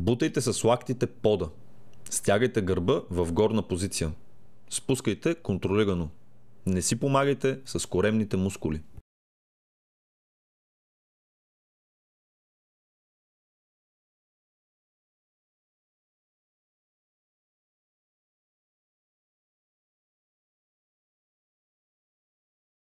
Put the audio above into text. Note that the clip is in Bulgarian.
Бутайте с лактите пода. Стягайте гърба в горна позиция. Спускайте контролирано. Не си помагайте с коремните мускули.